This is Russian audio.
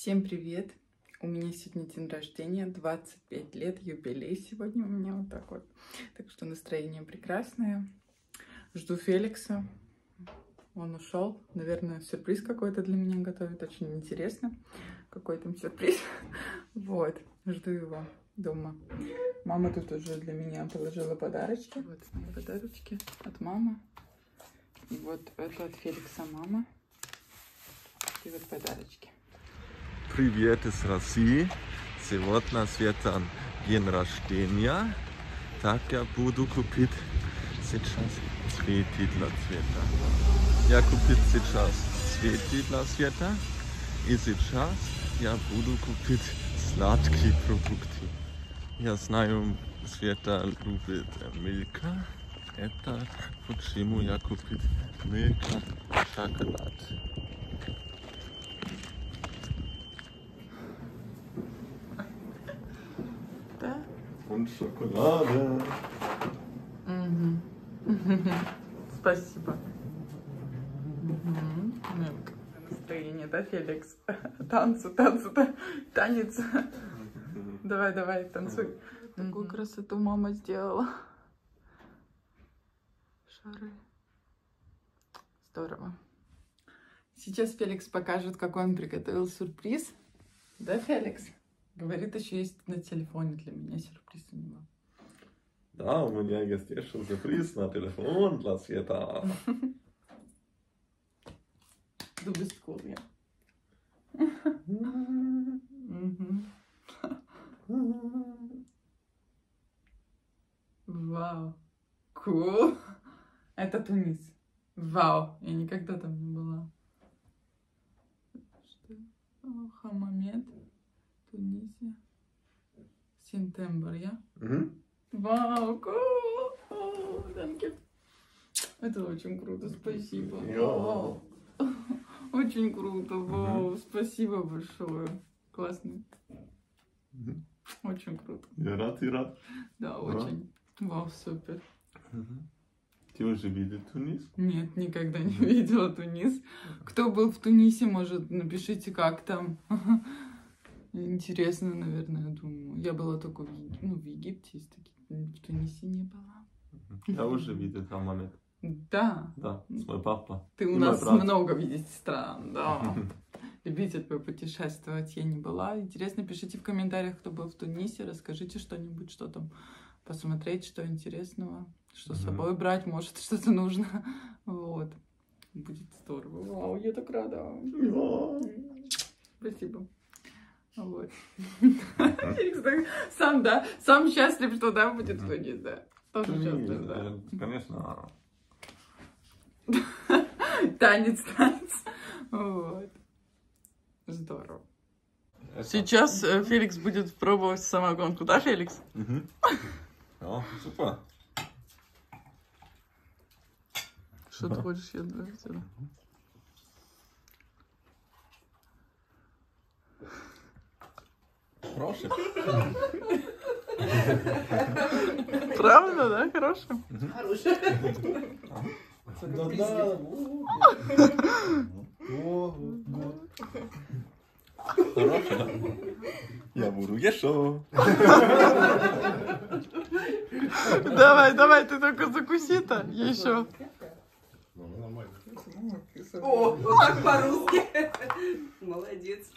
Всем привет! У меня сегодня день рождения, 25 лет, юбилей сегодня у меня вот так вот. Так что настроение прекрасное. Жду Феликса. Он ушел. Наверное, сюрприз какой-то для меня готовит. Очень интересно. Какой там сюрприз. Вот. Жду его дома. Мама тут уже для меня положила подарочки. Вот мои подарочки от мамы. И вот это от Феликса мама. И вот подарочки. Привет из России. Сегодня Светан день рождения. Так я буду купить сейчас цветы для цвета. Я купил сейчас цветы для цвета. И сейчас я буду купить сладкие продукты. Я знаю, Света любит Милка. Это почему я купил Милка шоколад. Schokolade. Мгм. Спасибо. Настроение, да, Феликс? Танцу, танцу, та- танец. Давай, давай, танцуй. Такую красоту мама сделала. Шары. Здорово. Сейчас Феликс покажет, какой он приготовил сюрприз. Да, Феликс? Говорит, еще есть на телефоне для меня сюрприз у него. Да, у меня есть еще сюрприз на телефон для Света. Mhm. Вау. Cool. Это Тунис. Вау. Я никогда там не была. Что? Хамамед. Тунисия. Сентябрь, я? Вау, cool. О, danke. Это очень круто, спасибо. Вау. Очень круто, вау, спасибо большое. Классно. Очень круто. Я рад, я рад. Да, очень. Вау, супер. Ты уже видел Тунис? Нет, никогда не видела Тунис. Кто был в Тунисе, может, напишите, как там. Интересно, наверное, я думаю. Я была только в, Еги- ну, в Египте, из таких- в Тунисе не была. Я уже видел Хамамет. Да, Да, с моим папа. ты у мой нас много видеть стран, да. Любитель путешествовать я не была. Интересно, пишите в комментариях, кто был в Тунисе, расскажите что-нибудь, что там посмотреть, что интересного, что с собой брать, может, что-то нужно. Вот. Будет здорово. Вау, я так рада. Спасибо. Вот. Феликс так сам, да, сам счастлив, что да, будет в Тунис, да. Тоже счастлив, да. Конечно. Танец, танец. Вот. Здорово. Сейчас э, Феликс будет пробовать самогонку, да, Феликс? Ja, super. Что ты хочешь, я для тебя? Хороший. Правда, да? Хорошо? Да-да. Хороший. Я буду еще. Давай, давай, ты только закуси-то еще. О, вот так по-русски. Молодец.